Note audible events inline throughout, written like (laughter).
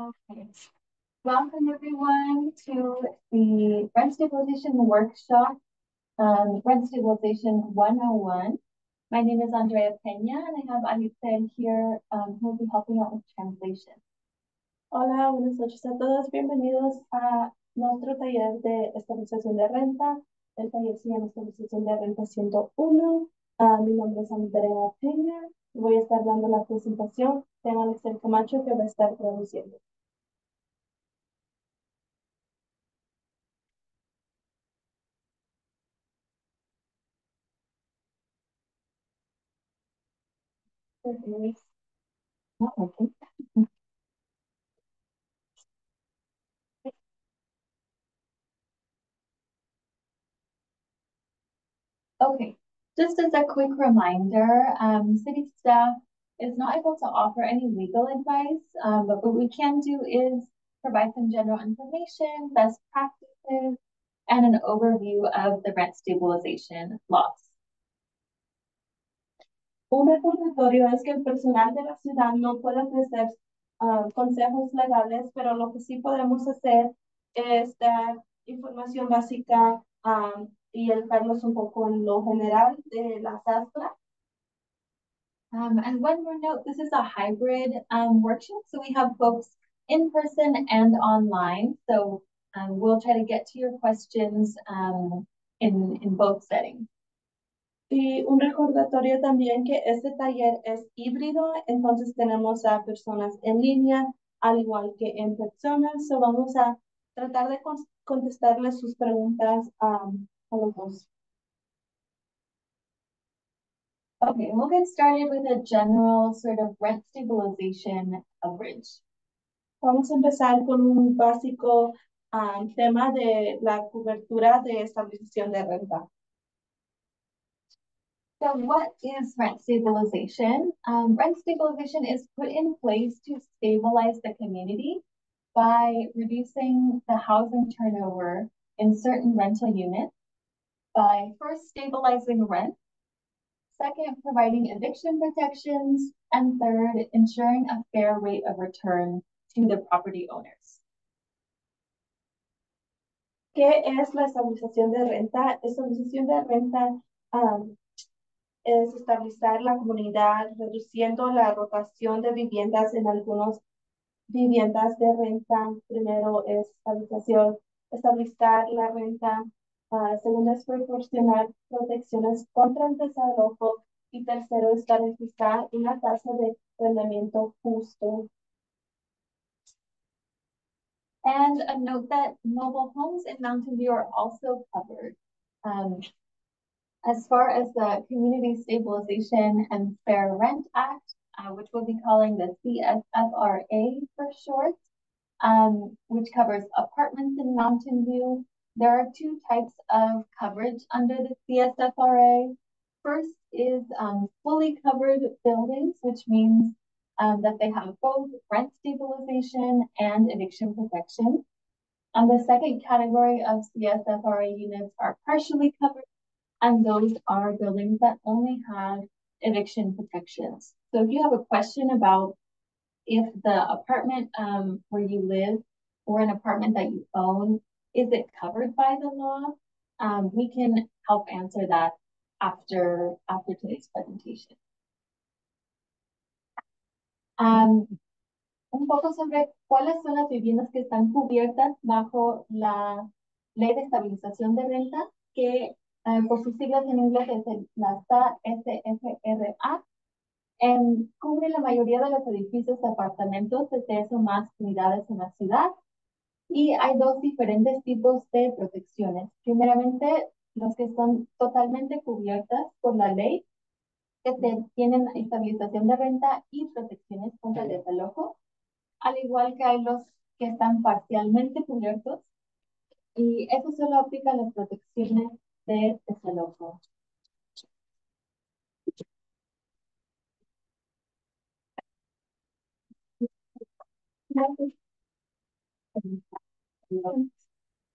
Okay. Welcome everyone to the Rent Stabilization Workshop, um, Rent Stabilization 101. My name is Andrea Peña and I have Alicia here um, who will be helping out with translation. Hola, buenas noches a todos. Bienvenidos a nuestro taller de estabilización de renta. El taller se llama Estabilización de Renta 101. Uh, mi nombre es Andrea Peña. Voy a estar dando la presentación. Tengo a Alexel Camacho que va a estar traduciendo. Okay, just as a quick reminder, um, city staff is not able to offer any legal advice, um, but what we can do is provide some general information, best practices, and an overview of the rent stabilization laws. Un recordatorio es que el personal de la ciudad no puede ofrecer uh, consejos legales, pero lo que sí podemos hacer es dar información básica um, y educarnos un poco en lo general de la SASPRA. Um, and one more note, this is a hybrid um, workshop, so we have folks in person and online. So um, we'll try to get to your questions um, in, in both settings. Y un recordatorio también que este taller es híbrido, entonces tenemos a personas en línea, al igual que en personas. So vamos a tratar de contestarles sus preguntas um, a los dos. Okay, we'll get started with a general sort of rent stabilization coverage. Vamos a empezar con un básico um, tema de la cobertura de estabilización de renta. So what is rent stabilization? Um, rent stabilization is put in place to stabilize the community by reducing the housing turnover in certain rental units by first stabilizing rent, second, providing eviction protections, and third, ensuring a fair rate of return to the property owners. ¿Qué es la estabilización de renta? Estabilización de renta um, es estabilizar la comunidad, reduciendo la rotación de viviendas en algunas viviendas de renta. Primero es estabilización, estabilizar la renta. Uh, segundo es proporcionar protecciones contra el desalojo. Y tercero es garantizar una tasa de rendimiento justo. And a note that mobile homes in Mountain View are also covered. Um, As far as the Community Stabilization and Fair Rent Act, uh, which we'll be calling the CSFRA for short, um, which covers apartments in Mountain View. There are two types of coverage under the CSFRA. First is um, fully covered buildings, which means um, that they have both rent stabilization and eviction protection. And the second category of CSFRA units are partially covered and those are buildings that only have eviction protections. So if you have a question about if the apartment um, where you live or an apartment that you own, is it covered by the law? Um, we can help answer that after, after today's presentation. Um, un poco sobre cuáles son las viviendas que están cubiertas bajo la ley de estabilización de renta que Uh, por sus siglas en inglés es el, la SFRA. En, cubre la mayoría de los edificios de apartamentos de tres o más unidades en la ciudad. Y hay dos diferentes tipos de protecciones. Primeramente, los que son totalmente cubiertas por la ley, que tienen estabilización de renta y protecciones contra el desalojo, al igual que hay los que están parcialmente cubiertos. Y eso solo aplica a las protecciones de.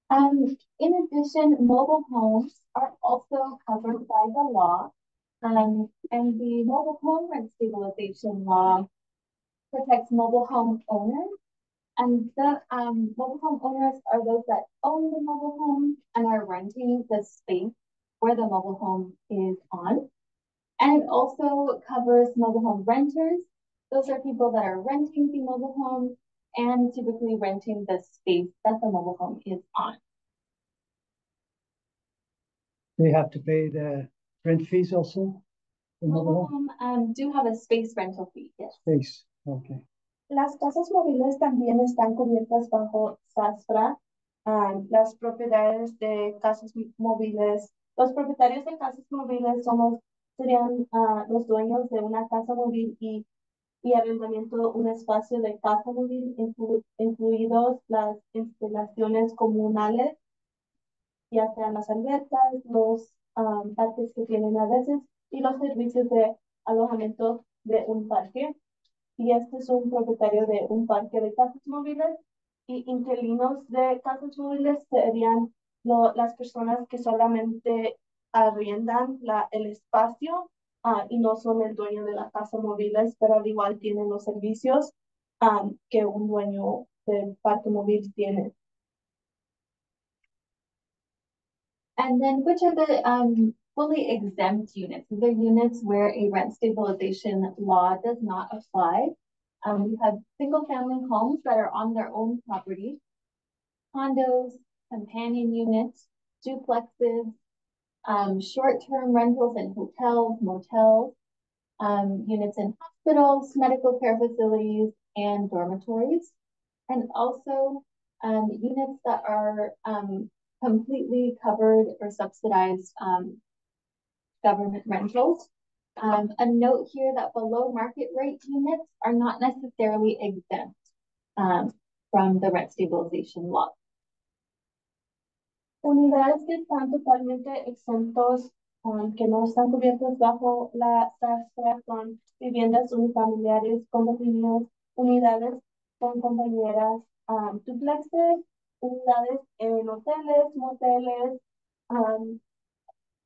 Um, in addition, mobile homes are also covered by the law, um, and the mobile home rent stabilization law protects mobile home owners And the um, mobile home owners are those that own the mobile home and are renting the space where the mobile home is on. And it also covers mobile home renters. Those are people that are renting the mobile home and typically renting the space that the mobile home is on. They have to pay the rent fees also? The mobile Mobile home home um, do have a space rental fee, yes. space, okay. Las casas móviles también están cubiertas bajo SASFRA. Ah, las propiedades de casas móviles, los propietarios de casas móviles somos, serían ah, los dueños de una casa móvil y, y arrendamiento un espacio de casa móvil, inclu- incluidos las instalaciones comunales, ya sean las albercas, los ah, parques que tienen a veces y los servicios de alojamiento de un parque y este es un propietario de un parque de casas móviles y inquilinos de casas móviles serían lo- las personas que solamente arriendan la, el espacio ah, y no son el dueño de la casa móviles, pero al igual tienen los servicios ah, que un dueño del parque móvil tiene. And then which are the um, fully exempt units? These are units where a rent stabilization law does not apply. Um, we have single family homes that are on their own property, condos, companion units, duplexes, um, short-term rentals in hotels, motels, um, units in hospitals, medical care facilities, and dormitories. And also, um, units that are, um, completely covered or subsidized, um, government rentals. Um, a note here that below market rate units are not necessarily exempt, um, from the rent stabilization law. Unidades que están totalmente exentos, um, que no están cubiertos bajo la SASFRA son viviendas unifamiliares, condominios, unidades con compañeras, um, duplexes, unidades en hoteles, moteles, um,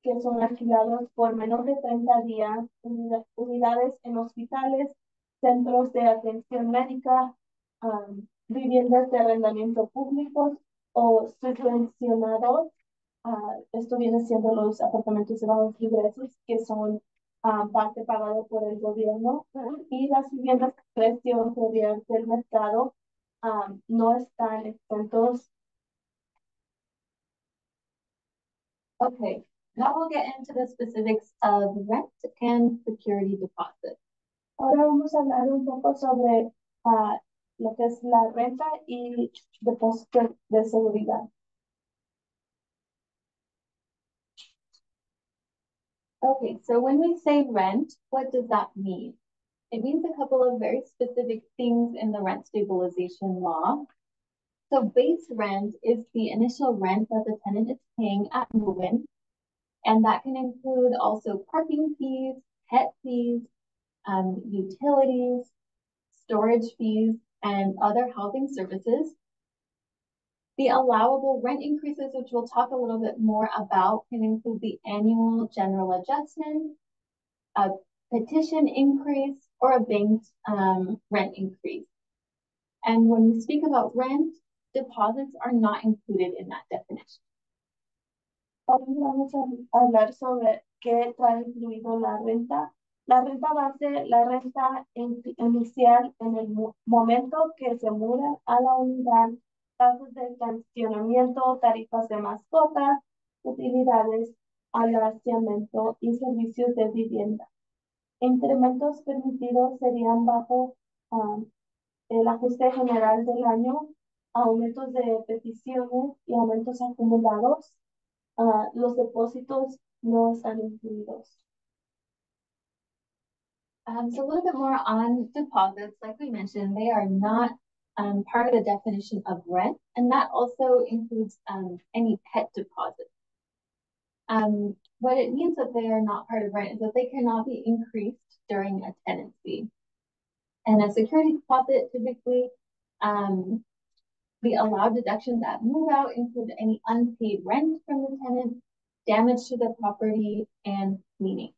que son alquilados por menos de 30 días, unida- unidades en hospitales, centros de atención médica, um, viviendas de arrendamiento públicos o subvencionados. Ah, esto viene siendo los apartamentos de bajos ingresos que son ah, parte pagado por el gobierno y las viviendas de precio real del mercado ah, no están exentos. Okay, now we'll get into the specifics of rent and security deposit. Ahora vamos a hablar un poco sobre ah, lo que es la renta y depósito de seguridad. Okay, so when we say rent, what does that mean? It means a couple of very specific things in the rent stabilization law. So base rent is the initial rent that the tenant is paying at move-in. And that can include also parking fees, pet fees, um, utilities, storage fees, and other housing services. The allowable rent increases, which we'll talk a little bit more about, can include the annual general adjustment, a petition increase, or a banked um, rent increase. And when we speak about rent, deposits are not included in that definition. Ahora vamos a hablar sobre qué trae incluido la renta. La renta ser la renta in- inicial en el mo- momento que se muda a la unidad, tasas de estacionamiento, tarifas de mascotas, utilidades, almacenamiento y servicios de vivienda. Incrementos permitidos serían bajo ah, el ajuste general del año, aumentos de peticiones y aumentos acumulados. Ah, los depósitos no están incluidos. Um, so a little bit more on deposits, like we mentioned, they are not um, part of the definition of rent, and that also includes um, any pet deposits. Um, what it means that they are not part of rent is that they cannot be increased during a tenancy. And a security deposit typically, um, the allowed deductions at move out include any unpaid rent from the tenant, damage to the property, and cleaning.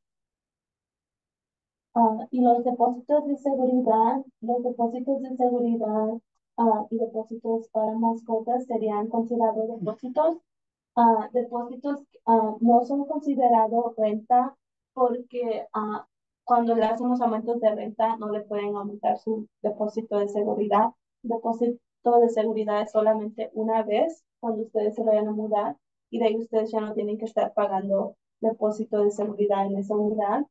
Ah, y los depósitos de seguridad, los depósitos de seguridad ah, y depósitos para mascotas serían considerados depósitos. Ah, depósitos ah, no son considerados renta porque cuando le hacen los aumentos de renta no le pueden aumentar su depósito de seguridad. Depósito de seguridad es solamente una vez cuando ustedes se vayan a mudar y de ahí ustedes ya no tienen que estar pagando depósito de seguridad en esa unidad.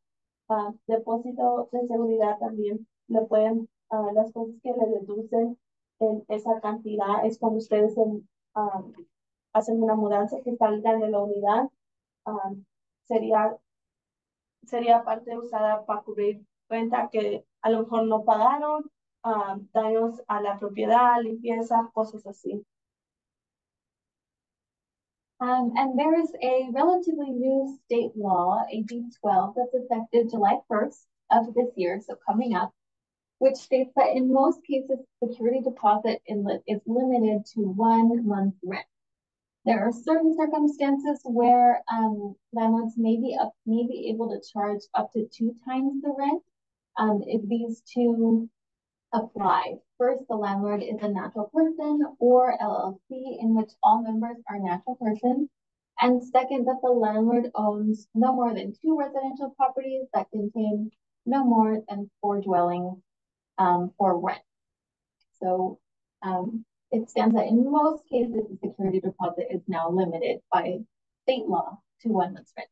Uh, depósito de seguridad también le pueden, uh, las cosas que le deducen en esa cantidad es cuando ustedes hacen una mudanza que salgan de la unidad. sería, sería parte usada para cubrir renta que a lo mejor no pagaron, daños a la propiedad, limpieza, cosas así. Um, and there is a relatively new state law, AB 12, that's effective July 1st of this year, so coming up, which states that in most cases, security deposit is limited to one month rent. There are certain circumstances where um, landlords may be, up, may be able to charge up to two times the rent um, if these two apply. First, the landlord is a natural person or LLC in which all members are natural persons. And second, that the landlord owns no more than two residential properties that contain no more than four dwellings um, for rent. So um, it stands that in most cases, the security deposit is now limited by state law to one month's rent.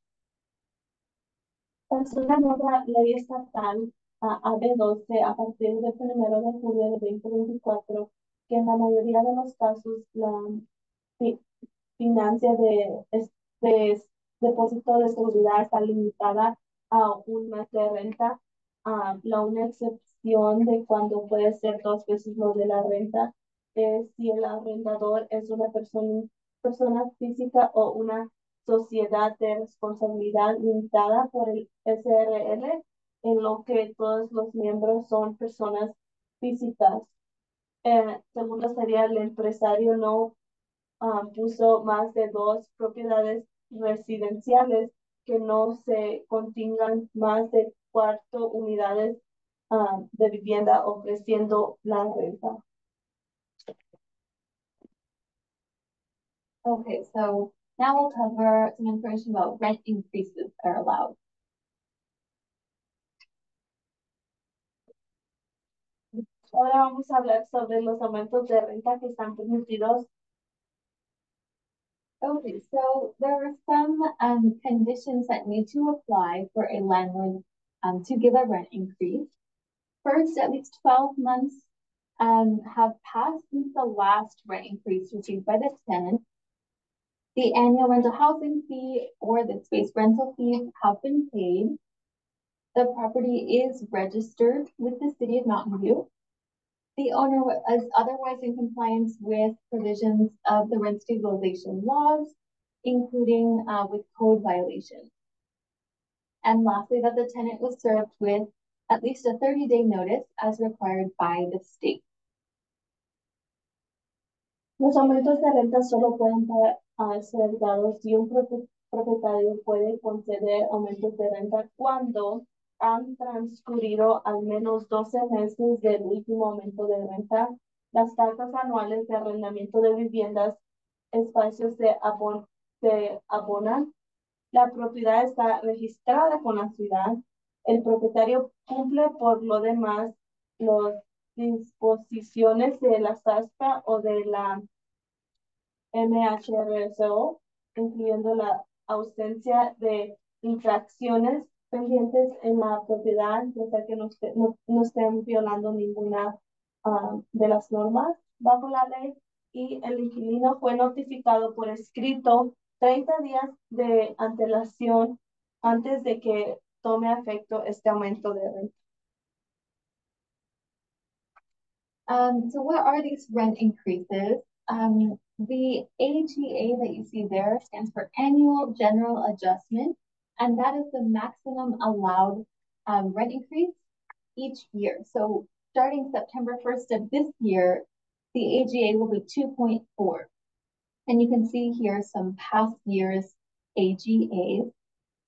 A AB12 a partir del 1 de julio de 2024, que en la mayoría de los casos la financia de, de depósito de seguridad está limitada a un mes de renta. Uh, la una excepción de cuando puede ser dos veces lo de la renta es si el arrendador es una persona, persona física o una sociedad de responsabilidad limitada por el SRL en lo que todos los miembros son personas físicas. Eh, segundo sería el empresario no ah, puso más de dos propiedades residenciales que no se contingan más de cuatro unidades ah, de vivienda ofreciendo la renta. Okay, so now we'll cover some information about rent increases that are allowed. Ahora vamos a hablar sobre los aumentos de renta que están permitidos. Okay, so there are some um, conditions that need to apply for a landlord um, to give a rent increase. First, at least 12 months um, have passed since the last rent increase received by the tenant. The annual rental housing fee or the space rental fees have been paid. The property is registered with the city of Mountain View the owner is otherwise in compliance with provisions of the rent stabilization laws, including uh, with code violations. And lastly, that the tenant was served with at least a 30-day notice as required by the state. Los aumentos de renta solo pueden ser dados si un propietario puede conceder aumentos de renta cuando han transcurrido al menos 12 meses del último aumento de renta, las tasas anuales de arrendamiento de viviendas, espacios de, abon de abonan, la propiedad está registrada con la ciudad, el propietario cumple por lo demás las disposiciones de la SASPA o de la MHRSO, incluyendo la ausencia de infracciones pendientes en la propiedad, sea que no, no, estén violando ninguna ah, de las normas bajo la ley y el inquilino fue notificado por escrito 30 días de antelación antes de que tome efecto este aumento de renta. Um, so what are these rent increases? Um, the AGA that you see there stands for Annual General Adjustment. And that is the maximum allowed um, rent increase each year. So starting September 1st of this year, the AGA will be 2.4. And you can see here some past years AGAs.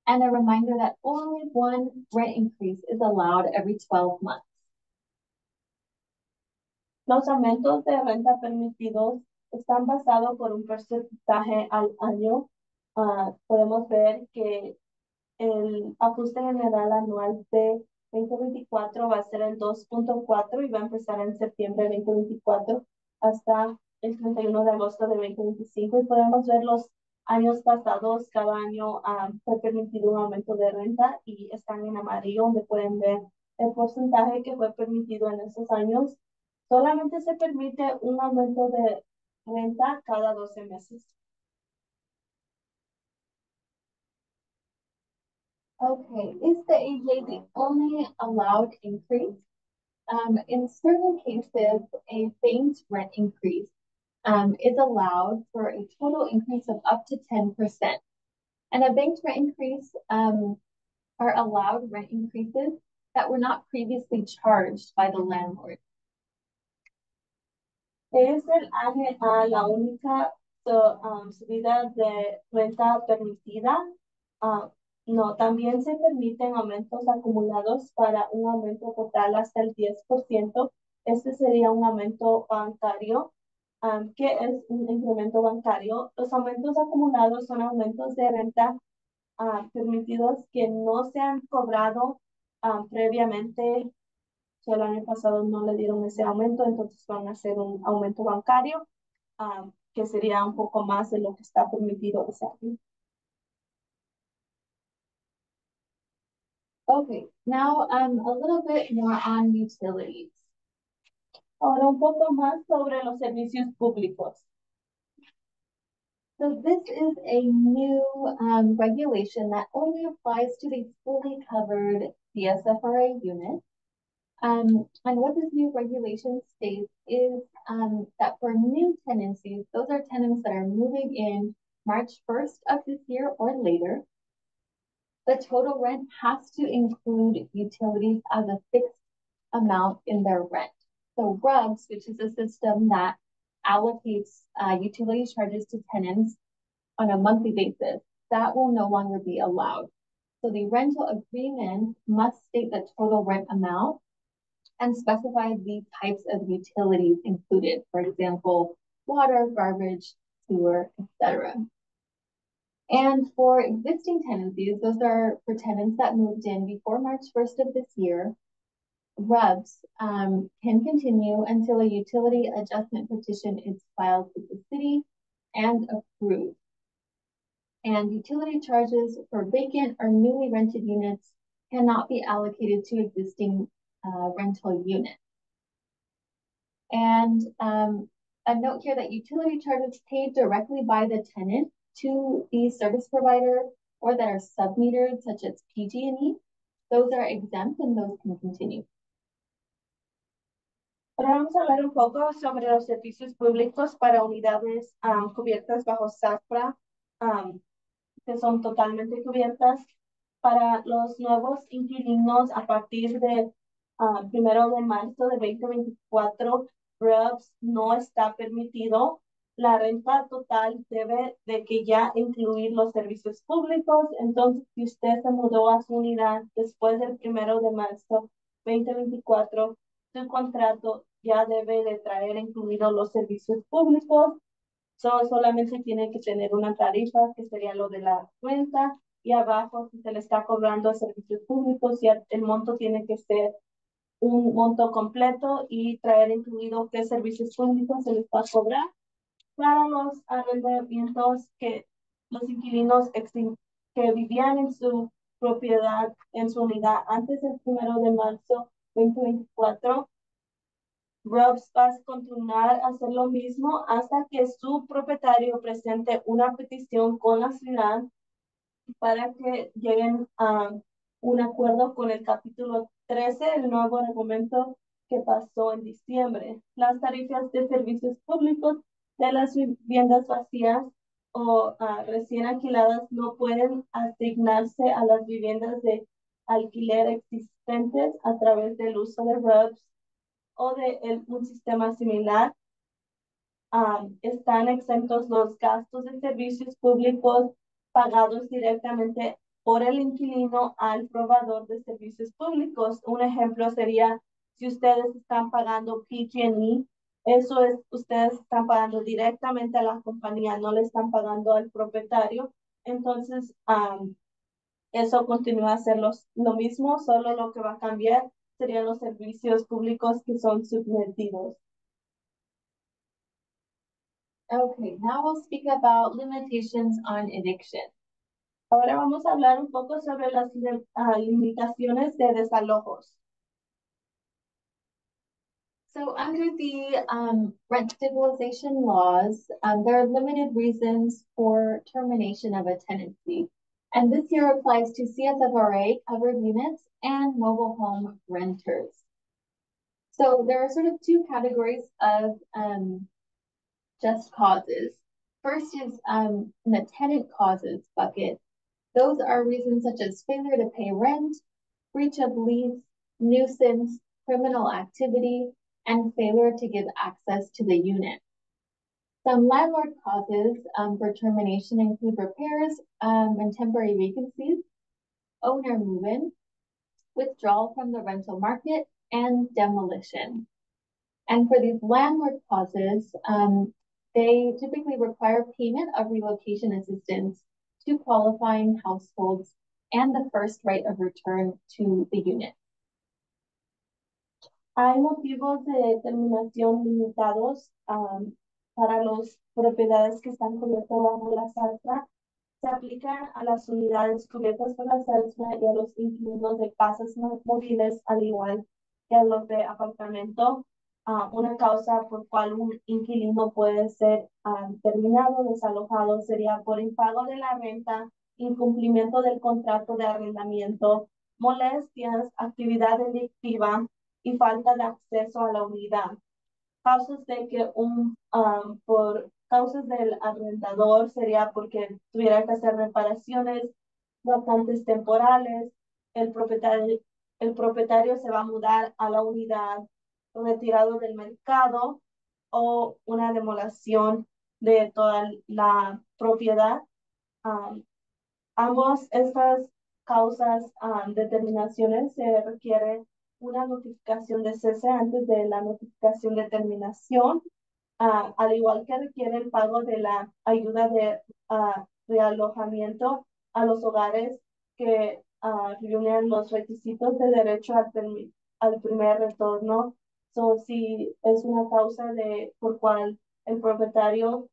And a reminder that only one rent increase is allowed every 12 months. Los aumentos de renta permitidos están basados por un porcentaje al año. Ah, podemos ver que el ajuste general anual de 2024 va a ser el 2.4 y va a empezar en septiembre de 2024 hasta el 31 de agosto de 2025 y podemos ver los años pasados, cada año ah, fue permitido un aumento de renta y están en amarillo donde pueden ver el porcentaje que fue permitido en esos años. Solamente se permite un aumento de renta cada 12 meses. Okay, is the AJ the only allowed increase? Um, in certain cases, a base rent increase um, is allowed for a total increase of up to 10%. And a banked rent increase um, are allowed rent increases that were not previously charged by the landlord. Es el a la única so, um, subida de renta permitida. Uh, no, también se permiten aumentos acumulados para un aumento total hasta el 10%. Este sería un aumento bancario um, ¿Qué es un incremento bancario? Los aumentos acumulados son aumentos de renta permitidos que no se han cobrado previamente. So, el año pasado no le dieron ese aumento, entonces van a hacer un aumento bancario um, que sería un poco más de lo que está permitido ese año. Okay, now um, a little bit more on utilities. Ahora un poco más sobre los servicios públicos. So this is a new um, regulation that only applies to the fully covered CSFRA units. Um, and what this new regulation states is um, that for new tenancies, those are tenants that are moving in March 1st of this year or later, the total rent has to include utilities as a fixed amount in their rent. So RUBS, which is a system that allocates uh, utility charges to tenants on a monthly basis, that will no longer be allowed. So the rental agreement must state the total rent amount and specify the types of utilities included. For example, water, garbage, sewer, etc. And for existing tenancies, those are for tenants that moved in before March 1st of this year RUBS um, can continue until a utility adjustment petition is filed with the city and approved. And utility charges for vacant or newly rented units cannot be allocated to existing uh, rental units. And um, a note here that utility charges paid directly by the tenant to the service provider or that are sub-metered, such as PG&E, those are exempt and those can continue. Ahora vamos a hablar un poco sobre los servicios públicos para unidades um, cubiertas bajo SAFRA, um, que son totalmente cubiertas. Para los nuevos inquilinos a partir de uh, primero de marzo de 2024, RUBS no está permitido. La renta total debe de que ya incluir los servicios públicos. Entonces, si usted se mudó a su unidad después del primero de marzo 2024, su contrato ya debe de traer incluidos los servicios públicos. So, solamente tiene que tener una tarifa que sería lo de la cuenta y abajo si se le está cobrando servicios públicos ya el monto tiene que ser un monto completo y traer incluido qué servicios públicos se les va a cobrar para los arrendamientos que los inquilinos que vivían en su propiedad, en su unidad antes del primero de marzo 2024 Robs va a continuar a hacer lo mismo hasta que su propietario presente una petición con la ciudad para que lleguen a un acuerdo con el capítulo 13, el nuevo reglamento que pasó en diciembre. Las tarifas de servicios públicos de las viviendas vacías o ah, recién alquiladas no pueden asignarse a las viviendas de alquiler existentes a través del uso de RUBS o de un sistema similar, están exentos los gastos de servicios públicos pagados directamente por el inquilino al probador de servicios públicos. Un ejemplo sería si ustedes están pagando PG&E Eso es, ustedes están pagando directamente a la compañía, no le están pagando al propietario. Entonces, eso continúa a ser lo mismo, solo lo que va a cambiar serían los servicios públicos que son submetidos. Okay, now we'll speak about limitations on eviction. Ahora vamos a hablar un poco sobre las uh, limitaciones de desalojos. So under the um, rent stabilization laws, um, there are limited reasons for termination of a tenancy. And this year applies to CSFRA covered units and mobile home renters. So there are sort of two categories of um, just causes. First is um, in the tenant causes bucket. Those are reasons such as failure to pay rent, breach of lease, nuisance, criminal activity, and failure to give access to the unit. Some landlord causes um, for termination include repairs um, and temporary vacancies, owner move-in, withdrawal from the rental market, and demolition. And for these landlord causes, um, they typically require payment of relocation assistance to qualifying households and the first right of return to the unit. Hay motivos de terminación limitados um, para las propiedades que están cubiertas bajo la salsa. Se aplican a las unidades cubiertas por la salsa y a los inquilinos de casas móviles, al igual que a los de apartamento una causa por cual un inquilino puede ser uh, terminado, desalojado, sería por impago de la renta, incumplimiento del contrato de arrendamiento, molestias, actividad delictiva y falta de acceso a la unidad. Causas de que un, por causas del arrendador sería porque tuviera que hacer reparaciones, vacantes temporales, el propietario, el propietario se va a mudar a la unidad retirado del mercado o una demolición de toda la propiedad. Um, ambos estas causas, um, determinaciones, se requiere una notificación de cese antes de la notificación de terminación, uh, al igual que requiere el pago de la ayuda de uh, realojamiento a los hogares que uh, reúnen los requisitos de derecho al, primer retorno. So, si es una causa de por cual el propietario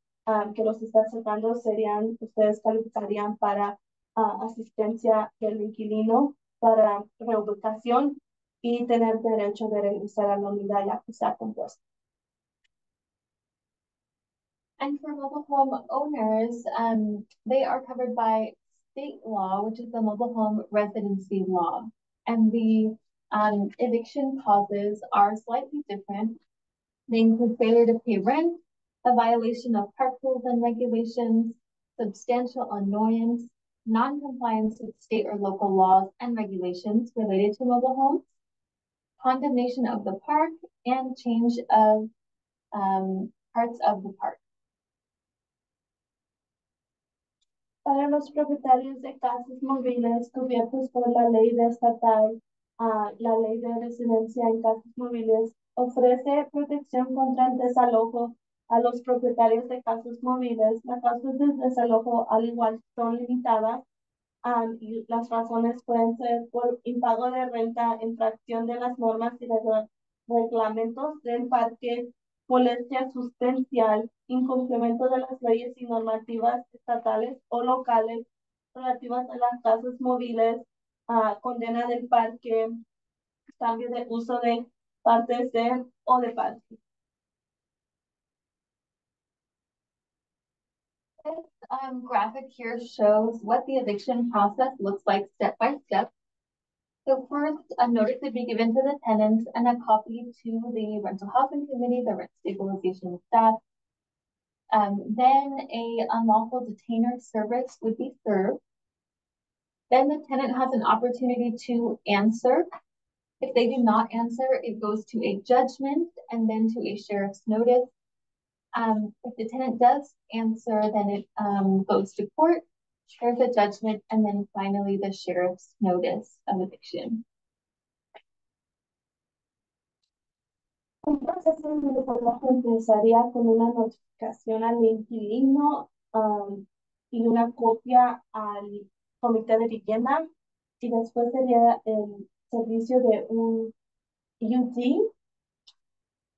que los está sacando serían, ustedes calificarían para asistencia del inquilino, para reubicación y tener derecho de a la unidad ya que está compuesta. And for mobile home owners, um, they are covered by state law, which is the mobile home residency law. And the um, eviction causes are slightly different. They include failure to pay rent, a violation of park rules and regulations, substantial annoyance, non-compliance with state or local laws and regulations related to mobile homes, condemnation of the park, and change of um, parts of the park. Para los propietarios de casas móviles cubiertos por la ley de estatal la ley de residencia en casas móviles ofrece protección contra el desalojo a los propietarios de casas móviles. Las causas de desalojo al igual son limitadas y las razones pueden ser por impago de renta, infracción de las normas y reglamentos del parque, molestia sustancial, incumplimiento de las leyes y normativas estatales o locales relativas a las casas móviles, condena del parque, cambio de uso de partes de o de parque. Um, graphic here shows what the eviction process looks like step by step. So first, a notice would be given to the tenants and a copy to the rental housing committee, the rent stabilization staff. Um, then a unlawful detainer service would be served. Then the tenant has an opportunity to answer. If they do not answer, it goes to a judgment and then to a sheriff's notice. Um, if the tenant does answer, then it um, goes to court, there's a judgment, and then finally the sheriff's notice of eviction. Un proceso de desalojo empezaría con una notificación al inquilino um, y una copia al comité de vivienda y después sería el servicio de un UT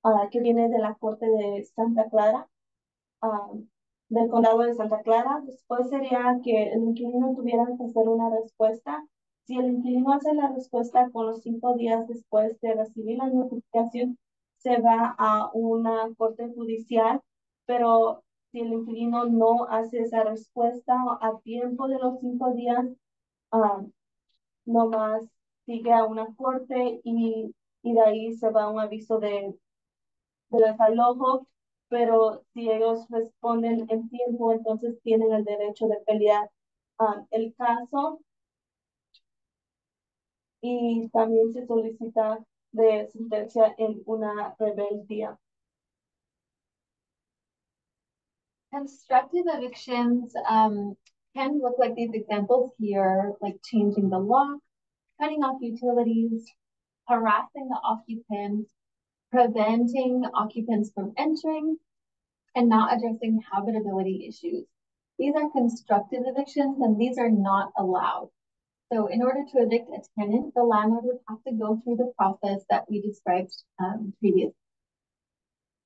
uh, que viene de la Corte de Santa Clara, uh, del Condado de Santa Clara. Después sería que el inquilino tuviera que hacer una respuesta. Si el inquilino hace la respuesta con los cinco días después de recibir la notificación, se va a una corte judicial, pero si el inquilino no hace esa respuesta a tiempo de los cinco días, um, nomás sigue a una corte y, y de ahí se va a un aviso de, de desalojo, pero si ellos responden en tiempo, entonces tienen el derecho de pelear um, el caso. Y también se solicita de sentencia en una rebeldía. Constructive evictions um, can look like these examples here, like changing the lock, cutting off utilities, harassing the occupant, preventing occupants from entering, and not addressing habitability issues. These are constructive evictions and these are not allowed. So in order to evict a tenant, the landlord would have to go through the process that we described um, previously.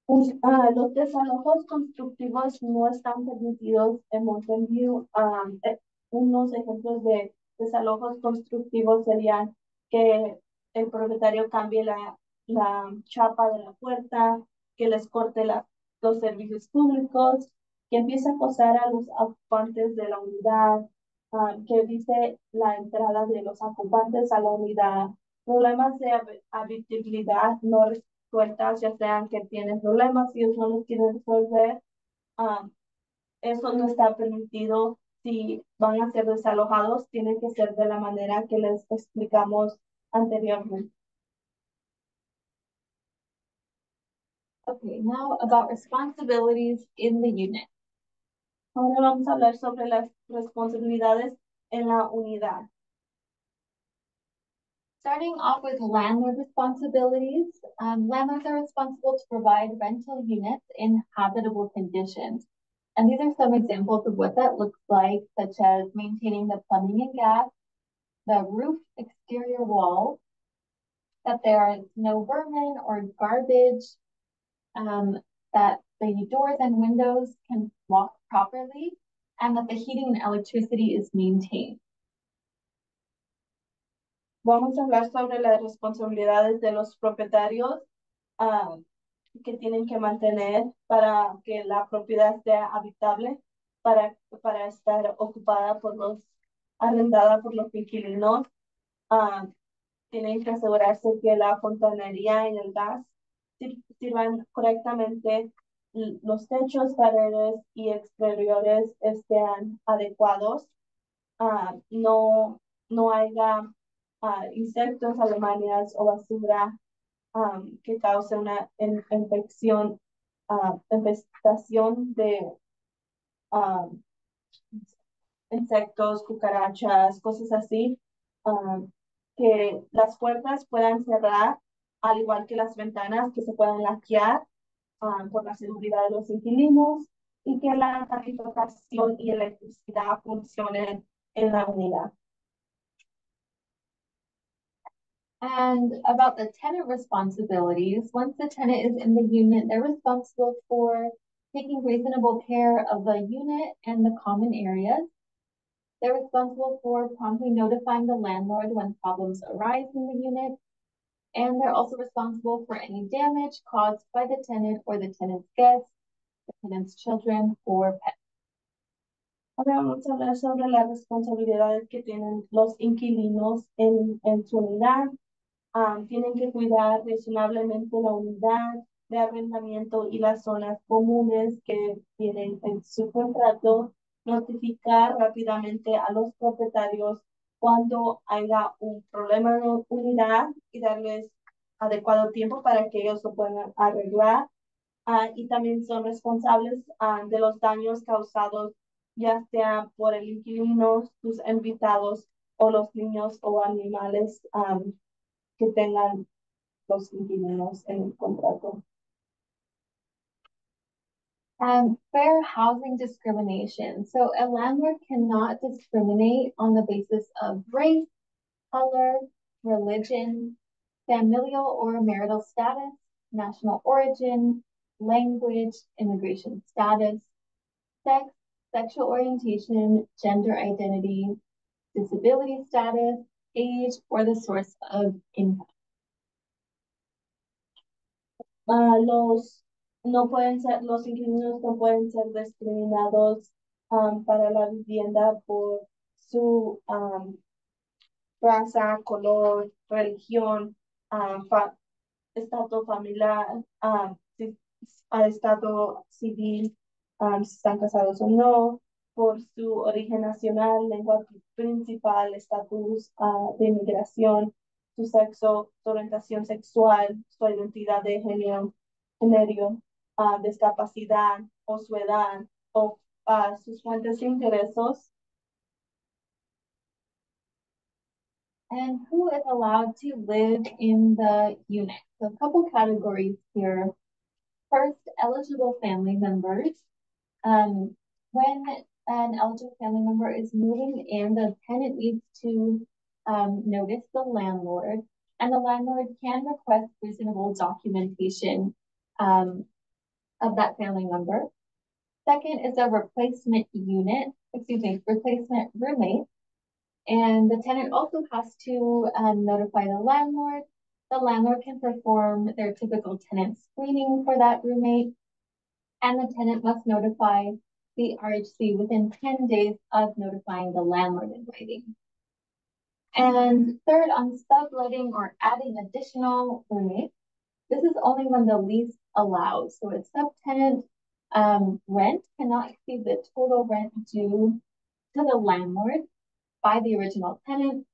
Uh, los desalojos constructivos no están permitidos en Mountain View. Um, eh, unos ejemplos de desalojos constructivos serían que el propietario cambie la, la chapa de la puerta, que les corte los servicios públicos, que empiece a acosar a los ocupantes de la unidad, Ah, que dice la entrada de los ocupantes a la unidad, problemas de habitabilidad no resueltas, ya sean que tienen problemas y ellos no los quieren resolver, ah, eso no está permitido. Si van a ser desalojados, tiene que ser de la manera que les explicamos anteriormente. Okay, now about responsibilities in the unit. Ahora vamos a hablar sobre las responsabilidades en la unidad. Starting off with landlord responsibilities, um, landlords are responsible to provide rental units in habitable conditions. And these are some examples of what that looks like, such as maintaining the plumbing and gas, the roof exterior walls, that there is no vermin or garbage, um, that the doors and windows can lock properly, and that the heating and electricity is maintained. Vamos a hablar sobre las responsabilidades de los propietarios uh, que tienen que mantener para que la propiedad sea habitable, para, para estar ocupada por los, arrendada por los inquilinos. Uh, tienen que asegurarse que la fontanería y el gas sirvan correctamente los techos, paredes y exteriores estén adecuados, uh, no, no haya uh, insectos, alemanes o basura um, que cause una in infección, uh, infestación de insectos, cucarachas, cosas así, que las puertas puedan cerrar, al igual que las ventanas que se puedan laquear Ah, por la seguridad de los inquilinos y que la calificación y electricidad funcionen en la unidad. And about the tenant responsibilities, once the tenant is in the unit, they're responsible for taking reasonable care of the unit and the common areas. They're responsible for promptly notifying the landlord when problems arise in the unit and they're also responsible for any damage caused by the tenant or the tenant's guests, the tenant's children, or pets. Ahora vamos a hablar sobre las responsabilidades que tienen los inquilinos en, en su unidad. Um, tienen que cuidar razonablemente la unidad de arrendamiento y las zonas comunes que tienen en su contrato, notificar rápidamente a los propietarios cuando haya un problema en unidad y darles adecuado tiempo para que ellos lo puedan arreglar. Uh, y también son responsables uh, de los daños causados, ya sea por el inquilino, sus invitados o los niños o animales um, que tengan los inquilinos en el contrato. Um, fair housing discrimination. So a landlord cannot discriminate on the basis of race, color, religion, familial or marital status, national origin, language, immigration status, sex, sexual orientation, gender identity, disability status, age, or the source of income. Uh, los no pueden ser, los inquilinos no pueden ser discriminados para la vivienda por su um, raza, color, religión, um, estado familiar, si, estado civil, si están casados o no, por su origen nacional, lengua principal, estatus uh, de inmigración, su sexo, su orientación sexual, su identidad de género, género uh, discapacidad o su edad o uh, sus fuentes de ingresos. And who is allowed to live in the unit? So a couple categories here. First, eligible family members. Um, when an eligible family member is moving in, the tenant needs to um, notice the landlord, and the landlord can request reasonable documentation um, of that family member. Second is a replacement unit, excuse me, replacement roommate. And the tenant also has to um, notify the landlord. The landlord can perform their typical tenant screening for that roommate. And the tenant must notify the RHC within 10 days of notifying the landlord in writing. And third, on subletting or adding additional roommates, this is only when the lease allows. So a subtenant um, rent cannot exceed the total rent due to the landlord by the original tenant.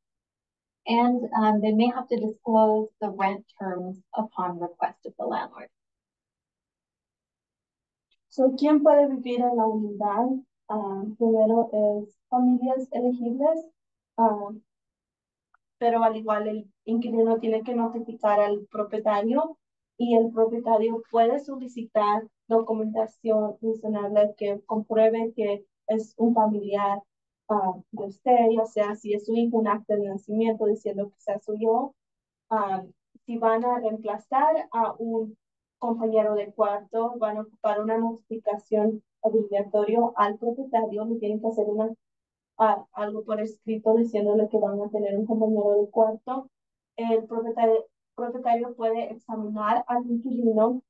And um, they may have to disclose the rent terms upon request of the landlord. So, ¿quién puede vivir en la unidad? Um, primero es familias elegibles, um, pero al igual el inquilino tiene que notificar al propietario y el propietario puede solicitar documentación adicional que compruebe que es un familiar ah, de usted, ya sea si es su hijo, un acta de nacimiento diciendo que sea suyo. Ah, si van a reemplazar a un compañero de cuarto, van a ocupar una notificación obligatoria al propietario, le tienen que hacer una, ah, algo por escrito diciéndole que van a tener un compañero de cuarto. El propietario, propietario puede examinar al inquilino,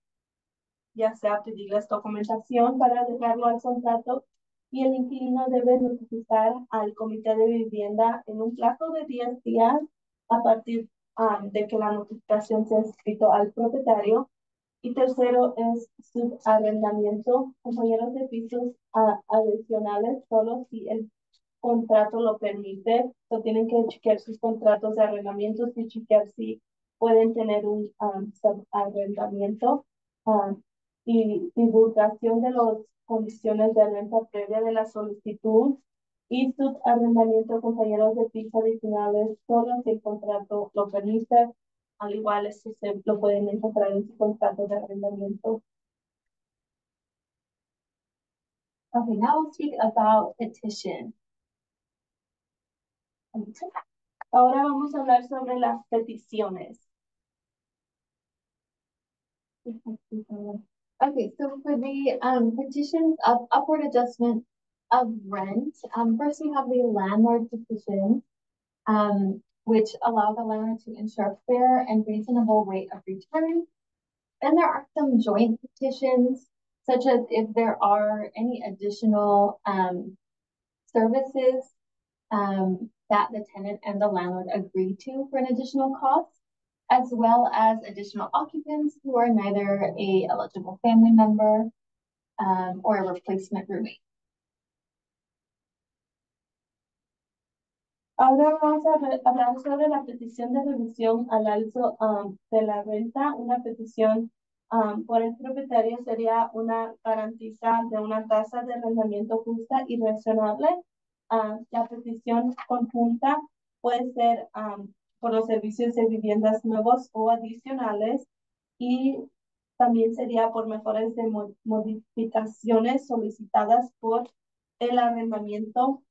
ya sea pedirles documentación para dejarlo al contrato y el inquilino debe notificar al comité de vivienda en un plazo de 10 días a partir um, de que la notificación sea escrito al propietario. Y tercero es su arrendamiento, compañeros de pisos adicionales, solo si el contrato lo permite. So, tienen que chequear sus contratos de arrendamiento y chequear si pueden tener un um, subarrendamiento um, y divulgación de las condiciones de renta previa de la solicitud y subarrendamiento a compañeros de piso adicionales solo si el contrato lo permite. Al igual, eso se lo pueden encontrar en su contrato de arrendamiento. Okay, now we'll speak about petition. Ahora vamos a hablar sobre las peticiones. Okay, so for the um, petitions of upward adjustment of rent, um, first we have the landlord petition, um, which allow the landlord to ensure fair and reasonable rate of return. Then there are some joint petitions, such as if there are any additional um, services um, that the tenant and the landlord agree to for an additional cost as well as additional occupants who are neither a eligible family member um, or a replacement roommate. Ahora vamos a hablar sobre la petición de revisión al alzo um, de la renta. Una petición um, por el propietario sería una garantía de una tasa de arrendamiento justa y razonable. Uh, la petición conjunta puede ser um, por los servicios de viviendas nuevos o adicionales y también sería por mejoras de modificaciones solicitadas por el arrendamiento.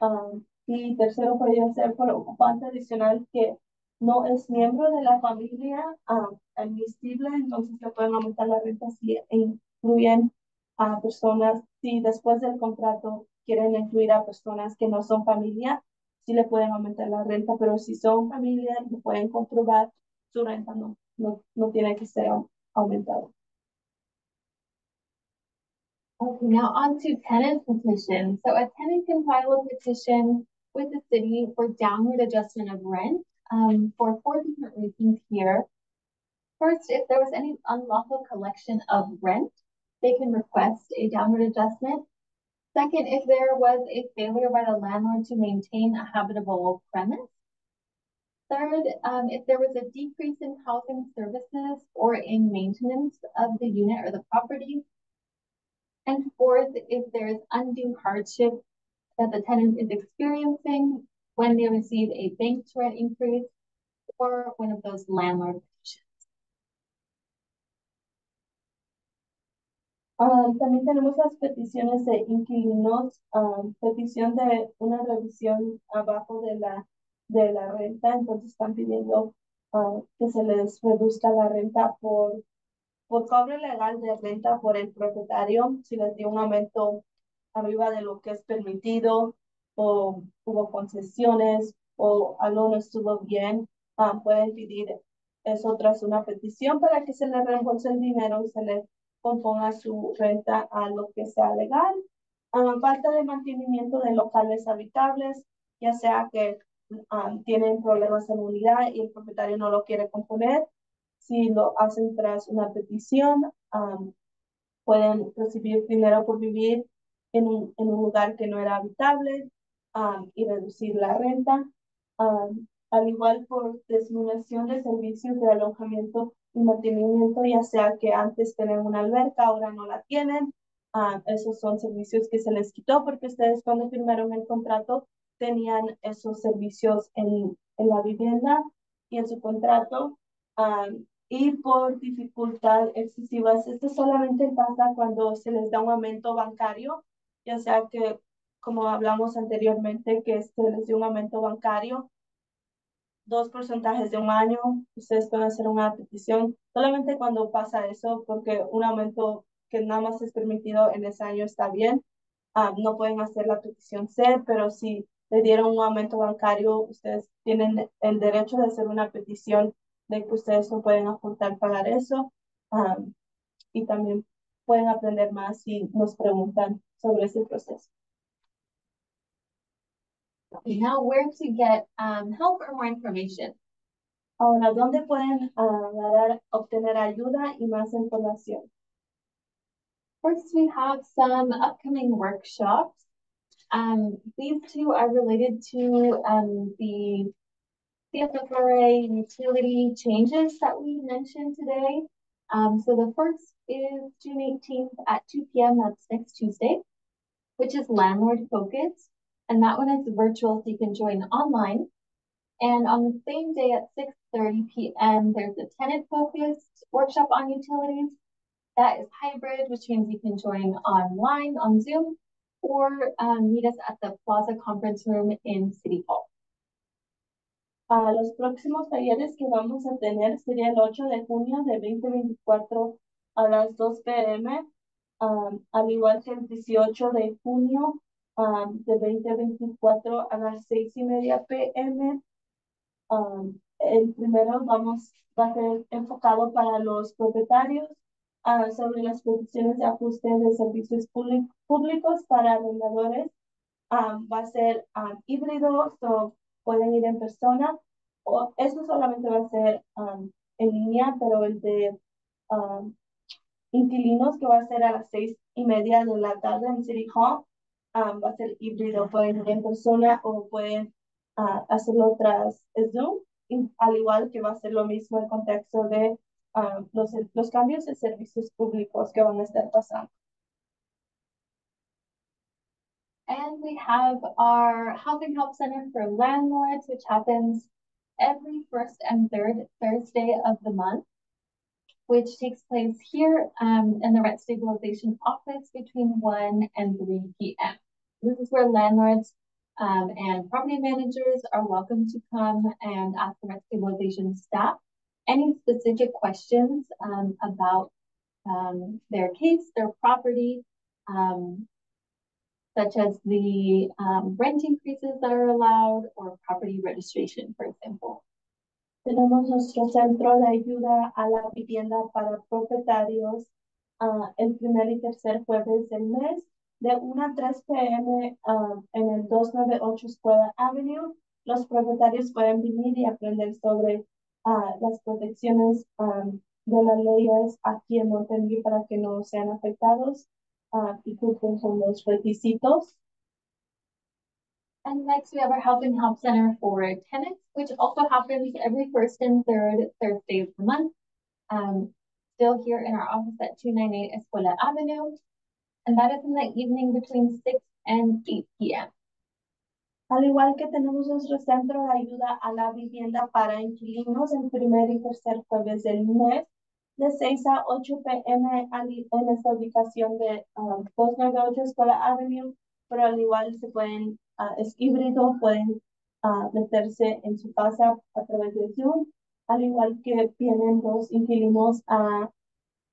Ah, y tercero podría ser por ocupante adicional que no es miembro de la familia ah, admisible, entonces se pueden aumentar la renta si incluyen a personas, si después del contrato quieren incluir a personas que no son familia, sí le pueden aumentar la renta, pero si son familia, lo pueden comprobar, su renta no, no, no tiene que ser aumentado. Okay, now on to tenant petition. So a tenant can file a petition with the city for downward adjustment of rent um, for four different reasons here. First, if there was any unlawful collection of rent, they can request a downward adjustment. Second, if there was a failure by the landlord to maintain a habitable premise. Third, um, if there was a decrease in housing services or in maintenance of the unit or the property. And fourth, if there's undue hardship that the tenant is experiencing when they receive a banked rent increase or one of those landlord Ah, también tenemos las peticiones de inquilinos, ah, petición de una revisión abajo de la, de la renta, entonces están pidiendo ah, que se les reduzca la renta por, por cobro legal de renta por el propietario, si les dio un aumento arriba de lo que es permitido o hubo concesiones o algo no estuvo bien, pueden pedir eso tras una petición para que se les reembolse el dinero y se les componga su renta a lo que sea legal. Ah, falta de mantenimiento de locales habitables, ya sea que ah, tienen problemas en unidad y el propietario no lo quiere componer. Si lo hacen tras una petición, ah, pueden recibir dinero por vivir en un, en un lugar que no era habitable y reducir la renta. al igual por disminución de servicios de alojamiento y mantenimiento, ya sea que antes tenían una alberca, ahora no la tienen. Ah, esos son servicios que se les quitó porque ustedes cuando firmaron el contrato tenían esos servicios en, en la vivienda y en su contrato. Ah, y por dificultad excesivas, esto solamente pasa cuando se les da un aumento bancario, ya sea que, como hablamos anteriormente, que se les dio un aumento bancario dos porcentajes de un año, ustedes pueden hacer una petición solamente cuando pasa eso, porque un aumento que nada más es permitido en ese año está bien. Ah, no pueden hacer la petición C, pero si le dieron un aumento bancario, ustedes tienen el derecho de hacer una petición de que ustedes no pueden aportar pagar eso. Ah, y también pueden aprender más si nos preguntan sobre ese proceso. Okay, now where to get um, help or more information? Ahora, ¿dónde pueden uh, obtener ayuda y más información? First, we have some upcoming workshops. Um, these two are related to um, the CFFRA utility changes that we mentioned today. Um, so the first is June 18th at 2 p.m. That's next Tuesday, which is landlord focused and that one is virtual, so you can join online. And on the same day at 6.30 p.m., there's a tenant-focused workshop on utilities. That is hybrid, which means you can join online on Zoom or um, meet us at the Plaza Conference Room in City Hall. Uh, los próximos talleres que vamos a tener sería el 8 de junio de 2024 a las 2 p.m., um, al igual que el 18 de junio um, de 2024 a las seis y media pm. Um, el primero vamos, va a ser enfocado para los propietarios uh, sobre las condiciones de ajuste de servicios públicos para arrendadores. Um, va a ser um, híbrido, so pueden ir en persona. O, eso solamente va a ser en línea, pero el de inquilinos que va a ser a las seis y media de la tarde en City Hall va a ser híbrido, pueden ir en persona o pueden uh, hacerlo tras Zoom, al igual que va a ser lo mismo el contexto de los, los cambios de servicios públicos que van a estar pasando. And we have our Housing Help Center for Landlords, which happens every first and third Thursday of the month, which takes place here um, in the rent stabilization office between 1 and 3 p.m. This is where landlords um, and property managers are welcome to come and ask the rent stabilization staff any specific questions um, about um, their case, their property, um, such as the um, rent increases that are allowed or property registration, for example. Tenemos nuestro centro de ayuda a la vivienda para propietarios uh, el primer y tercer jueves del mes de 1 a 3 p.m. Uh, en el 298 Escuela Avenue. Los propietarios pueden venir y aprender sobre uh, las protecciones um, de las leyes aquí en Monterrey para que no sean afectados uh, y cumplen con los requisitos. And next we have our Health and Help Center for tenants, which also happens every first and third Thursday of the month. Um, still here in our office at 298 Escuela Avenue. And that is in the evening between 6 and 8 p.m. Al igual que tenemos nuestro centro de ayuda a la vivienda para inquilinos el primer y tercer jueves del mes, de 6 a 8 p.m. en esta ubicación de um, 298 Escuela Avenue, pero al igual se pueden, uh, es híbrido, pueden uh, meterse en su casa a través de Zoom, al igual que vienen los inquilinos a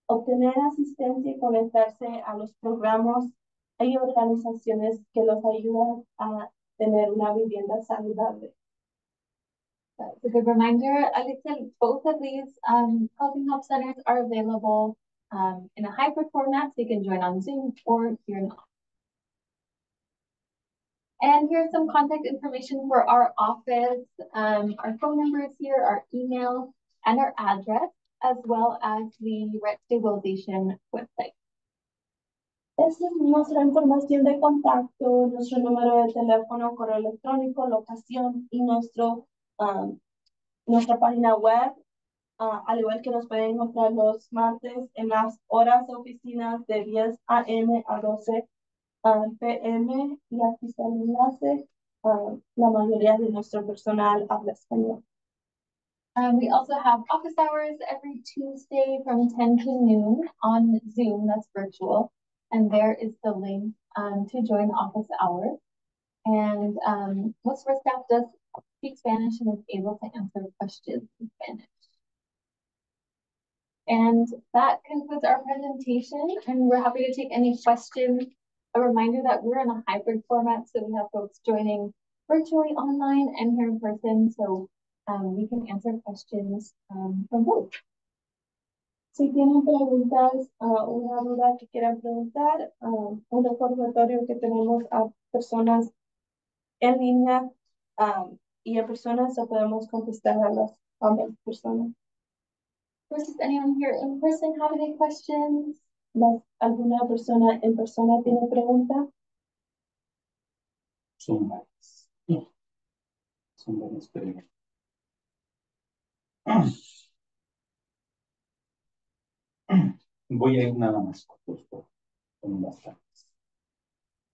obtener asistencia y conectarse a los programas. Hay organizaciones que los ayudan a tener una vivienda saludable. That's a good reminder. Alexa, both of these um, Housing Help Centers are available um, in a hybrid format, so you can join on Zoom or here in office. And here's some contact information for our office. Um, our phone number is here, our email, and our address, as well as the rent stabilization website. Esa es nuestra información de contacto, nuestro número de teléfono, correo electrónico, locación y nuestro, um, nuestra página web, uh, al igual que nos pueden encontrar los martes en las horas de oficinas de 10 a.m. a 12 uh, p.m. y aquí está el enlace. Uh, la mayoría de nuestro personal habla español. Um, we also have office hours every Tuesday from 10 to noon on Zoom, that's virtual. And there is the link um, to join office hours. And um, most of our staff does speak Spanish and is able to answer questions in Spanish. And that concludes our presentation, and we're happy to take any questions. A reminder that we're in a hybrid format, so we have folks joining virtually online and here in person, so um, we can answer questions um, from both. Si tienen preguntas, uh, una duda que quieran preguntar, uh, un recordatorio que tenemos a personas en línea um, y a personas, o podemos contestar a las ambas personas. Does anyone here in person have any questions? ¿Más ¿Alguna persona en persona tiene pregunta? Son varias. Son varias preguntas. Voy a ir nada más con bastantes.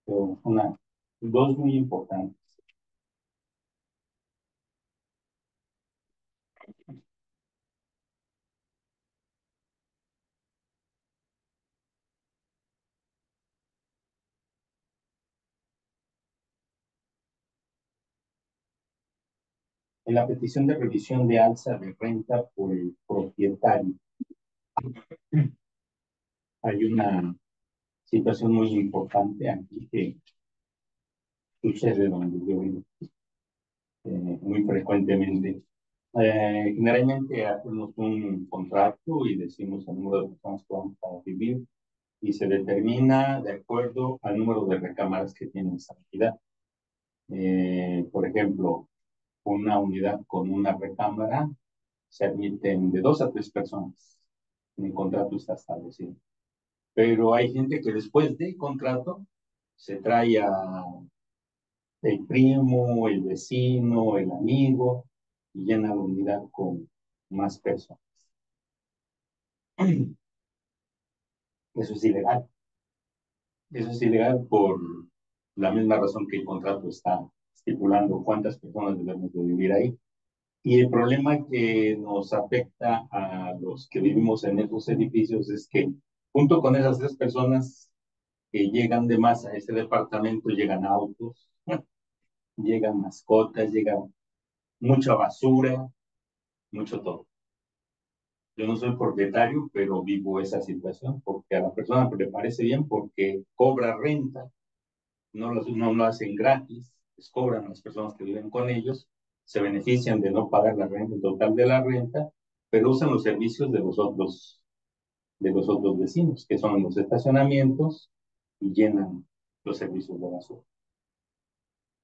Pero una, dos muy importantes. En la petición de revisión de alza de renta por el propietario hay una situación muy importante aquí que sucede donde yo vivo eh, muy frecuentemente. Eh, generalmente hacemos un contrato y decimos el número de personas que vamos a vivir y se determina de acuerdo al número de recámaras que tiene esa unidad. Eh, por ejemplo, una unidad con una recámara se admiten de dos a tres personas en el contrato está establecido. Pero hay gente que después del contrato se trae el primo, el vecino, el amigo y llena la unidad con más personas. (clears throat) Eso es ilegal. Eso es ilegal por la misma razón que el contrato está estipulando cuántas personas debemos de vivir ahí. Y el problema que nos afecta a los que vivimos en esos edificios es que junto con esas tres personas que llegan de más a ese departamento, llegan autos, (laughs) llegan mascotas, llegan mucha basura, mucho todo. Yo no soy propietario, pero vivo esa situación porque a la persona le parece bien porque cobra renta, no lo, no lo hacen gratis, les cobran a las personas que viven con ellos, se benefician de no pagar la renta total de la renta, pero usan los servicios de los otros, de los otros vecinos, que son los estacionamientos y llenan los servicios de basura.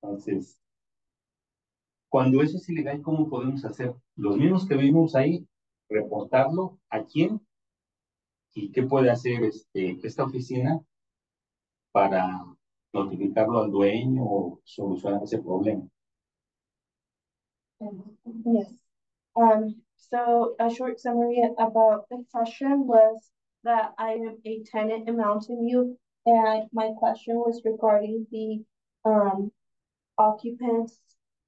Entonces, cuando eso es ilegal, ¿cómo podemos hacer? Los mismos que vivimos ahí, reportarlo a quién y qué puede hacer este, esta oficina para notificarlo al dueño o solucionar ese problema. Yes. Um, so a short summary about the question was that I am a tenant in Mountain View, and my question was regarding the um, occupants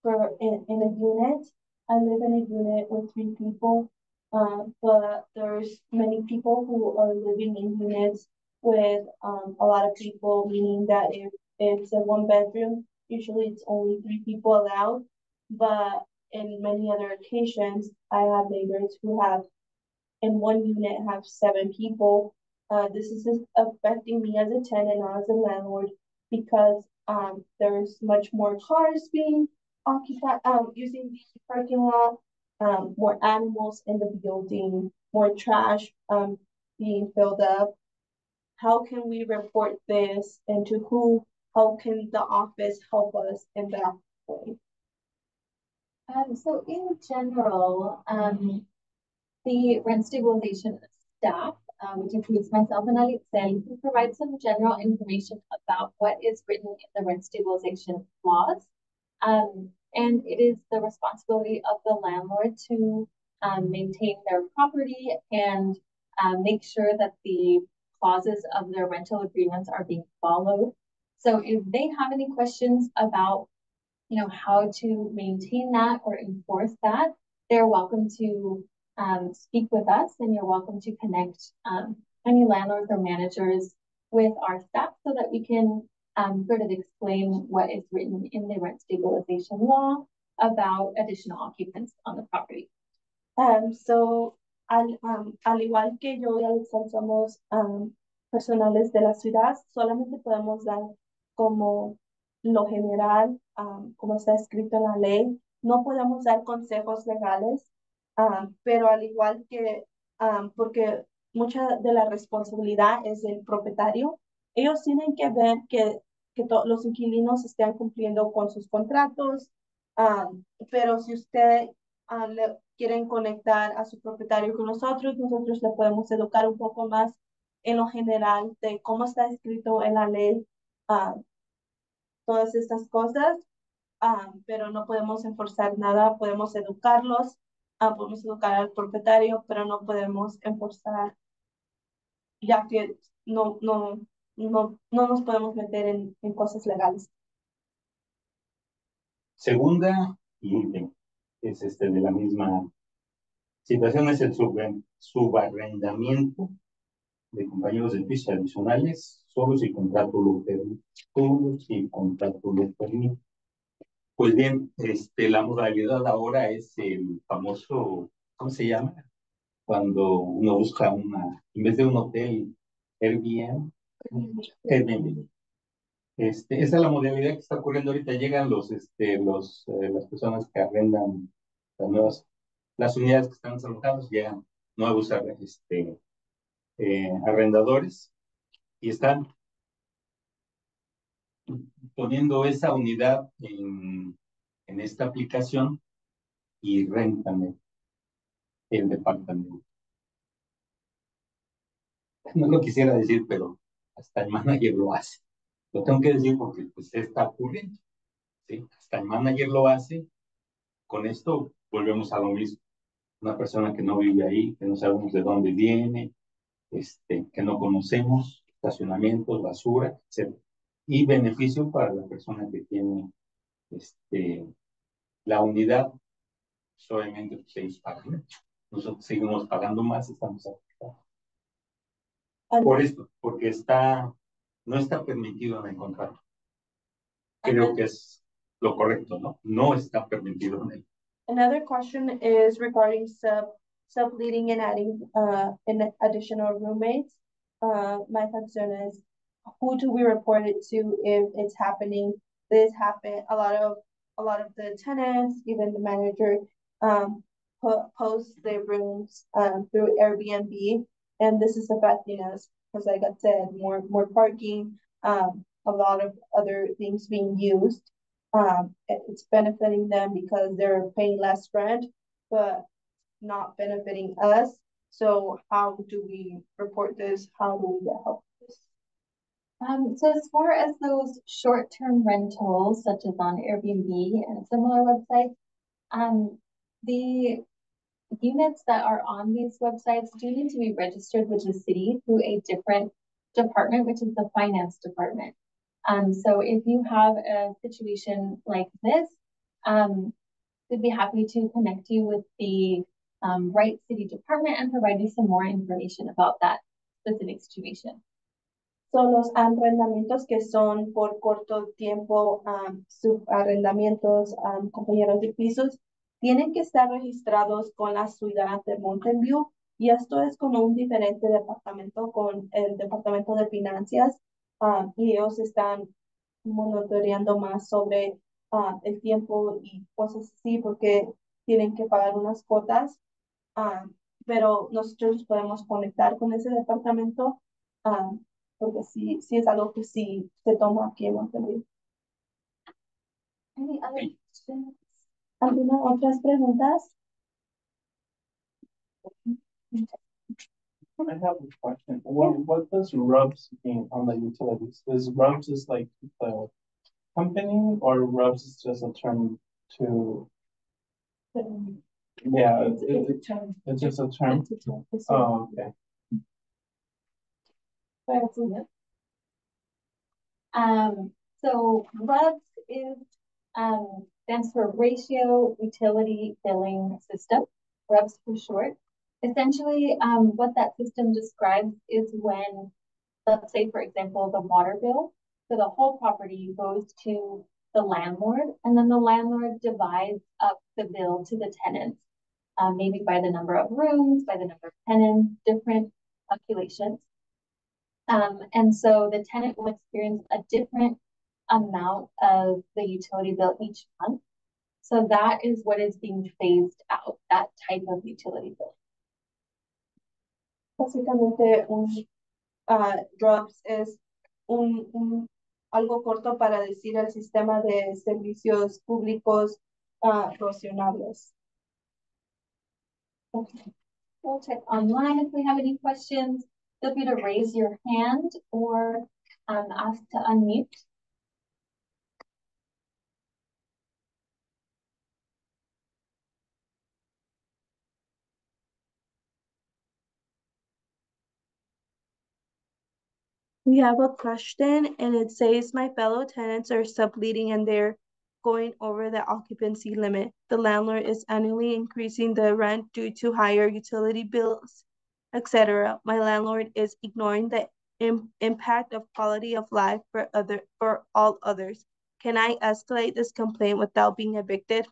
for in, in a unit. I live in a unit with three people, uh, but there's many people who are living in units with um, a lot of people, meaning that if it's a one bedroom, usually it's only three people allowed. But in many other occasions, I have neighbors who have in one unit have seven people. Uh, this is affecting me as a tenant, not as a landlord, because um, there's much more cars being occupied, um, using the parking lot, um, more animals in the building, more trash um, being filled up. How can we report this and to who? How can the office help us in that way? Um, so in general, um, the rent stabilization staff, uh, which includes myself and Alexei, can provide some general information about what is written in the rent stabilization clause. Um, and it is the responsibility of the landlord to um, maintain their property and um, make sure that the clauses of their rental agreements are being followed. So if they have any questions about you know, how to maintain that or enforce that, they're welcome to um, speak with us and you're welcome to connect um, any landlords or managers with our staff so that we can um, sort of explain what is written in the rent stabilization law about additional occupants on the property. Um, so, al, al igual que yo y Alexander somos um, personales de la ciudad, solamente podemos dar como lo general, como está escrito en la ley. No podemos dar consejos legales, pero al igual que, porque mucha de la responsabilidad es del propietario, ellos tienen que ver que, que los inquilinos estén cumpliendo con sus contratos, pero si usted le quieren conectar a su propietario con nosotros, nosotros le podemos educar un poco más en lo general de cómo está escrito en la ley todas estas cosas, ah, pero no podemos enforzar nada, podemos educarlos, podemos educar al propietario, pero no podemos enforzar, ya que no, no, no, no nos podemos meter en, en cosas legales. Segunda y última, es este de la misma situación, es el subarrendamiento de compañeros de piso adicionales, solo si contrato lo permite, solo si contrato lo permite. Pues bien, este, la modalidad ahora es el famoso, ¿cómo se llama? Cuando uno busca una, en vez de un hotel, Airbnb, Airbnb. Este, esa es la modalidad que está ocurriendo ahorita. Llegan los, este, los, eh, las personas que arrendan las las unidades que están alojadas, llegan nuevos este, eh, arrendadores y están poniendo esa unidad en, en esta aplicación y rentan el, departamento. No lo quisiera decir, pero hasta el manager lo hace. Lo tengo que decir porque pues está ocurriendo. ¿sí? Hasta el manager lo hace. Con esto volvemos a lo mismo. Una persona que no vive ahí, que no sabemos de dónde viene, este, que no conocemos, estacionamientos, basura, etc. Y beneficio para la persona que tiene este, la unidad pues, obviamente pues, ellos pagan. Nosotros seguimos pagando más, estamos afectados. Por esto, porque está, no está permitido en el contrato. Creo que es lo correcto, ¿no? No está permitido en él. Another question is regarding sub subleading and adding uh an additional roommates. Uh, my concern is who do we report it to if it's happening? This happen a lot of a lot of the tenants, even the manager, um, po post their rooms um through Airbnb, and this is affecting us because, like I said, more more parking, um, a lot of other things being used. Um, it's benefiting them because they're paying less rent, but not benefiting us. So how do we report this? How do we get help? Um, so as far as those short-term rentals, such as on Airbnb and similar websites, um, the units that are on these websites do need to be registered with the city through a different department, which is the finance department. Um, so if you have a situation like this, um, we'd be happy to connect you with the um, right city department and provide you some more information about that specific situation. Son los arrendamientos que son por corto tiempo, um, subarrendamientos, um, compañeros de pisos, tienen que estar registrados con la ciudad de Mountain View y esto es con un diferente departamento, con el departamento de finanzas uh, y ellos están monitoreando más sobre uh, el tiempo y cosas así porque tienen que pagar unas cuotas, uh, pero nosotros podemos conectar con ese departamento porque sí, sí es algo que sí se toma aquí en Monterrey. Any other questions? ¿Alguna otras preguntas? I have a question. What what does RUBS mean on the utilities? Is RUBS just like the company or RUBS is just a term to yeah, It's, it, it's a term. it's just a term. It's a term. It's a- Oh, okay. Um, so RUBS is, um, stands for Ratio Utility Billing System, RUBS for short. Essentially, um, what that system describes is when, let's say, for example, the water bill for the whole property goes to the landlord, and then the landlord divides up the bill to the tenants, um, maybe by the number of rooms, by the number of tenants, different calculations. Um, and so the tenant will experience a different amount of the utility bill each month. So that is what is being phased out, that type of utility bill. Básicamente, uh, drops es un algo corto para decir el sistema de servicios públicos uh, racionables. Okay. We'll check online if we have any questions. Feel free to raise your hand or um, ask to unmute. We have a question and it says, my fellow tenants are subleading and they're going over the occupancy limit. The landlord is annually increasing the rent due to higher utility bills, etc. My landlord is ignoring the im impact of quality of life for other for all others. Can I escalate this complaint without being evicted?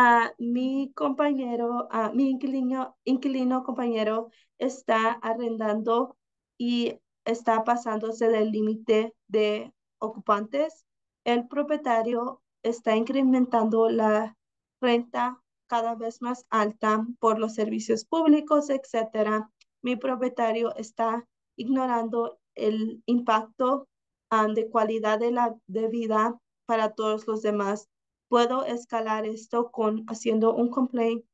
Ah, mi compañero, ah, mi inquilino, inquilino compañero está arrendando y está pasándose del límite de ocupantes. El propietario está incrementando la renta cada vez más alta por los servicios públicos, etcétera. Mi propietario está ignorando el impacto ah, de calidad de la de vida para todos los demás puedo escalar esto con haciendo un complaint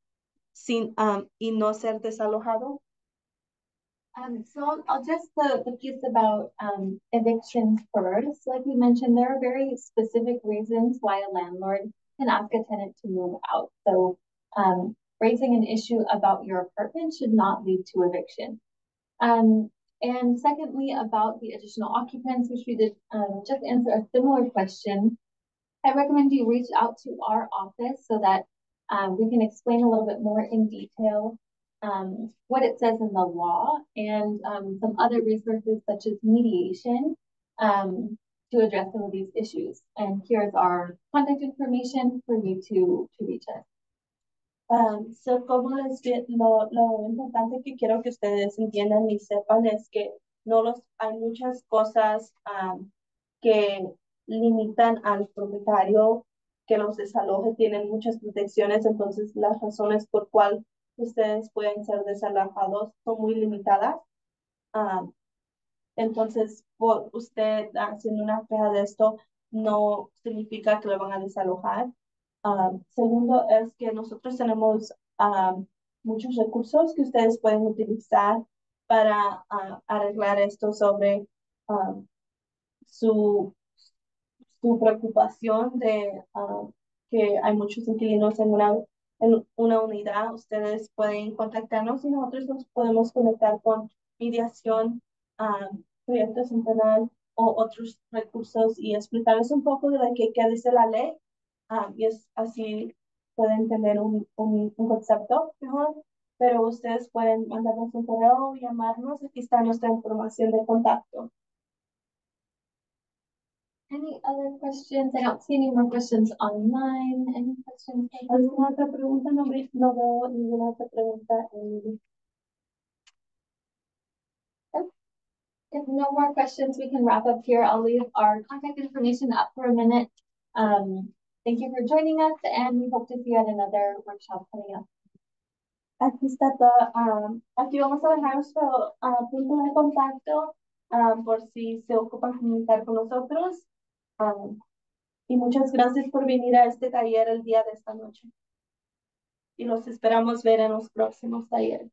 sin um, y no ser desalojado? Um, so I'll, just the, the piece about um, evictions first. Like we mentioned, there are very specific reasons why a landlord can ask a tenant to move out. So um, raising an issue about your apartment should not lead to eviction. Um, And secondly, about the additional occupants, which we did um, just answer a similar question. I recommend you reach out to our office so that um, we can explain a little bit more in detail um, what it says in the law and um, some other resources such as mediation um, to address some of these issues. And here's our contact information for you to, to reach us. Um, so como les lo, lo importante que quiero que ustedes entiendan y sepan es que no los, hay muchas cosas um, que limitan al propietario que los desaloje, tienen muchas protecciones, entonces las razones por cual ustedes pueden ser desalojados son muy limitadas. Um, entonces, por usted haciendo una queja de esto no significa que lo van a desalojar. Um, segundo es que nosotros tenemos um, muchos recursos que ustedes pueden utilizar para arreglar esto sobre su, su preocupación de uh, que hay muchos inquilinos en una, en una unidad. Ustedes pueden contactarnos y nosotros nos podemos conectar con mediación, um, proyectos internal o otros recursos y explicarles un poco de lo que, que dice la ley Ah, y es así pueden tener un, un, un concepto mejor, pero ustedes pueden mandarnos un correo o llamarnos, aquí está nuestra información de contacto. Any other questions? I don't see any more questions online. Any questions? ¿Alguna otra pregunta? No, no veo ninguna otra pregunta If no more questions, we can wrap up here. I'll leave our contact information up for a minute. Um, thank you for joining us and we hope to see you at another workshop coming up. Aquí está todo. ah, aquí vamos a dejar nuestro ah, punto de contacto ah, por si se ocupan comunicar con nosotros. Ah, y muchas gracias por venir a este taller el día de esta noche. Y los esperamos ver en los próximos talleres.